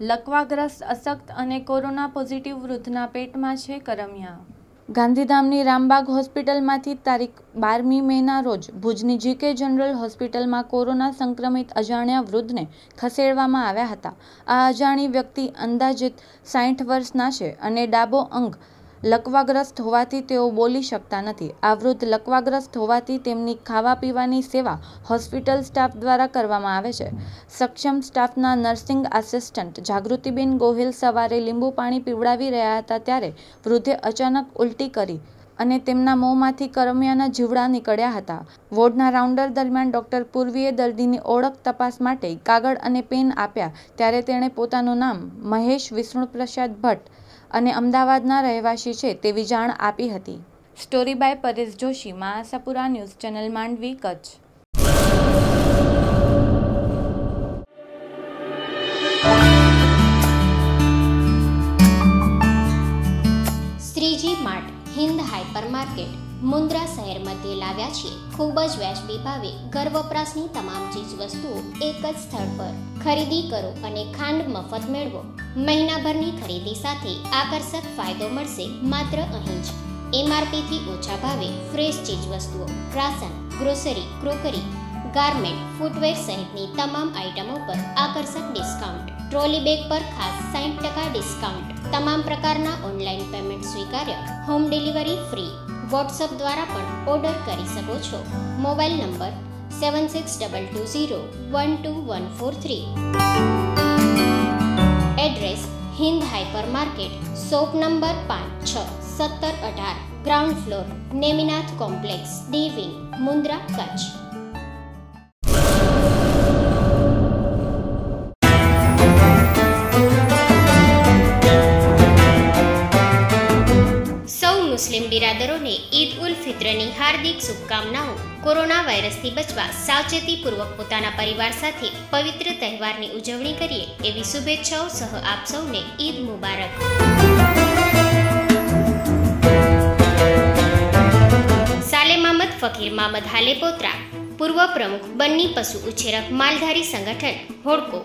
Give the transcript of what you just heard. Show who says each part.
Speaker 1: લકવાગ્રસ્ત, અશક્ત અને corona positive વૃદ્ધના પેટમાં છે કરમિયા. ગાંધીધામની રામબાગ હોસ્પિટલમાંથી તારીખ બારમી મેના રોજ ભુજની જીકે જનરલ હોસ્પિટલમાં કોરોના સંક્રમિત અજાણ્યા વૃદ્ધને ખસેડવામાં આવ્યા હતા. આ અજાણી વ્યક્તિ અંદાજિત સાઠ વર્ષના છે અને ડાબો અંગ લકવાગ્રસ્ત હોવાથી તેઓ બોલી શકતા નથી. આ વૃદ્ધ લકવાગ્રસ્ત હોવાથી તેમની ખાવા પીવાની સેવા હોસ્પિટલ સ્ટાફ દ્વારા કરવામાં આવે છે. સક્ષમ સ્ટાફના નર્સિંગ આસિસ્ટન્ટ જાગૃતિબેન ગોહિલ સવારે લીંબુ પાણી પીવડાવી રહ્યા હતા ત્યારે વૃદ્ધે અચાનક ઉલટી કરી. અને તેમના મોંમાંથી કરમિયાના જીવડા નીકળ્યા હતા. વોર્ડના રાઉન્ડર દરમિયાન ડોક્ટર પૂર્વીએ દર્દીની ઓળખ તપાસ માટે કાગળ અને પેન આપ્યા, ત્યારે તેણે પોતાનું નામ મહેશ વિષ્ણુપ્રસાદ ભટ્ટ અને અમદાવાદના રહેવાસી છે તેવી જાણ આપી હતી. Story by Paresh Joshi Maa news, channel Mandvi, Kutch.
Speaker 2: Hind hyper market Mundra શહેર મધ્યે લાવ્યા છીએ. ખૂબ જ વ્યાજબી ભાવે ઘર વપરાશની તમામ ચીજ વસ્તુઓ એક જ સ્થળ પર. ખરીદી કરો અને ખાંડ મફત મેળવો. મહિનાભરની ખરીદી સાથે આકર્ષક ફાયદો મળશે માત્ર અહીં જ. એમઆરપીથી ઓછા ભાવે ફ્રેશ ચીજ વસ્તુઓ ration, grocery, crockery, garment, footwear સહિતની તમામ આઇટમો પર આકર્ષક ડિસ્કાઉન્ટ. ટ્રોલી બેગ પર ખાસ સાઠ ટકા ડિસ્કાઉન્ટ. તમામ પ્રકારના ઓનલાઈન પેમેન્ટ સ્વીકાર્ય. હોમ ડિલિવરી ફ્રી વોટ્સઅપ દ્વારા પણ ઓર્ડર કરી શકો છો. Mobile number seven six double two zero one two one four three address Hind hyper market shop number પાંચ, છ, સત્તર, અઢાર ground floor Neminath complex D wing Mundra Kutch મુસ્લિમ બિરાદરોને ઈદ ઉલ ફિત્રની હાર્દિક શુભકામનાઓ. કોરોના વાયરસથી બચવા સાવચેતીપૂર્વક પોતાના પરિવાર સાથે પવિત્ર તહેવારની ઉજવણી કરીએ એવી શુભેચ્છાઓ સહ આપ સૌને ઈદ મુબારક. સાલે મામદ ફકીર મામદ હાલે પોત્રા, પૂર્વ પ્રમુખ બન્ની પશુ ઉછેરક માલધારી સંગઠન હોડકો.